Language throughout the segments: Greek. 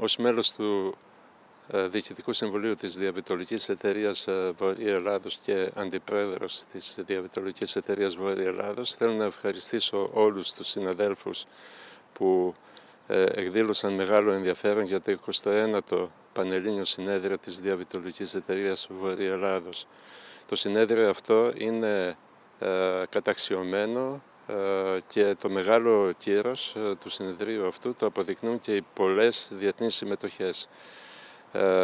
Ως μέλος του Διοικητικού Συμβουλίου της Διαβητολικής Εταιρείας Βορρή Ελλάδος και Αντιπρόεδρος της Διαβητολικής Εταιρείας Βορρή Ελλάδος θέλω να ευχαριστήσω όλους τους συναδέλφους που εκδήλωσαν μεγάλο ενδιαφέρον για το 21ο Πανελλήνιο Συνέδριο της Διαβητολικής Εταιρείας Βορρή Ελλάδος. Το συνέδριο αυτό είναι καταξιωμένο και το μεγάλο κύρος του συνεδρίου αυτού το αποδεικνύουν και οι πολλές διεθνείς συμμετοχές.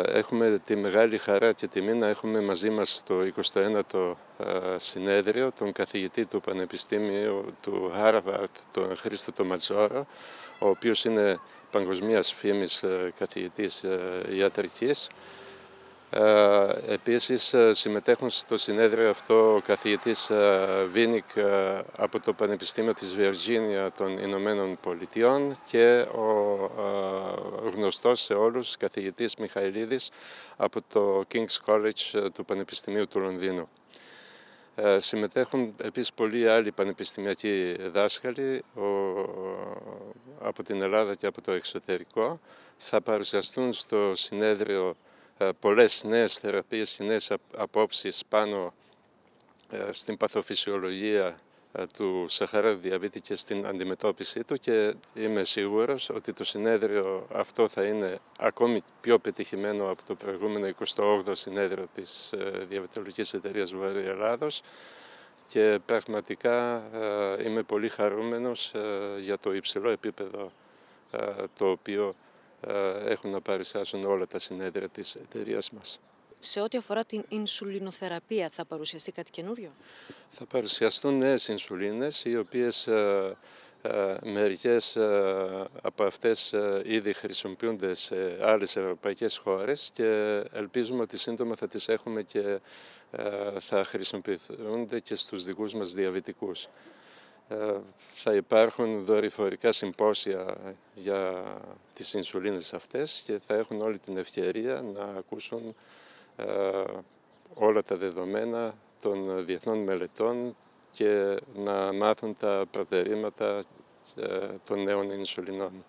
Έχουμε τη μεγάλη χαρά και τιμή να έχουμε μαζί μας το 21ο συνέδριο τον καθηγητή του Πανεπιστήμιου του Harvard, τον Χρήστο Τοματζόρο, ο οποίος είναι παγκοσμίας φήμης καθηγητής ιατρικής ε, επίσης ε, συμμετέχουν στο συνέδριο αυτό ο καθηγητής ε, Βίνικ από το Πανεπιστήμιο της Βιργίνια των Ηνωμένων Πολιτειών και ο γνωστός σε όλους καθηγητής Μιχαηλίδης από το King's College του Πανεπιστημίου του Λονδίνου. Συμμετέχουν επίσης πολλοί άλλοι πανεπιστημιακοί δάσκαλοι από την Ελλάδα και από το εξωτερικό. Θα παρουσιαστούν στο συνέδριο ε, πολλές νέες θεραπείες, νέες απόψεις πάνω ε, στην παθοφυσιολογία ε, του Σαχαρά διαβήτη και στην αντιμετώπιση του και είμαι σίγουρος ότι το συνέδριο αυτό θα είναι ακόμη πιο πετυχημένο από το προηγούμενο 28ο συνέδριο της Διαβητολογικής Εταιρείας Βορρή Ελλάδος. Και πραγματικά είμαι πολύ χαρούμενος για το υψηλό επίπεδο το οποίο ε, έχουν να παρουσιάσουν όλα τα συνέδρια της εταιρείας μας. Σε ό,τι αφορά την ινσουλινοθεραπεία θα παρουσιαστεί κάτι καινούριο; Θα παρουσιαστούν νέες ινσουλίνες οι οποίες ε, ε, μερικές από αυτές ήδη χρησιμοποιούνται σε άλλες ευρωπαϊκές χώρες και ελπίζουμε ότι σύντομα θα τις έχουμε και θα χρησιμοποιούνται και στους δικούς μας διαβητικούς. Ε, θα υπάρχουν δορυφορικά συμπόσια για τις ινσουλίνες αυτές και θα έχουν όλη την ευκαιρία να ακούσουν ε, όλα τα δεδομένα των διεθνών μελετών και να μάθουν τα προτερήματα ε, των νέων ινσουλινών.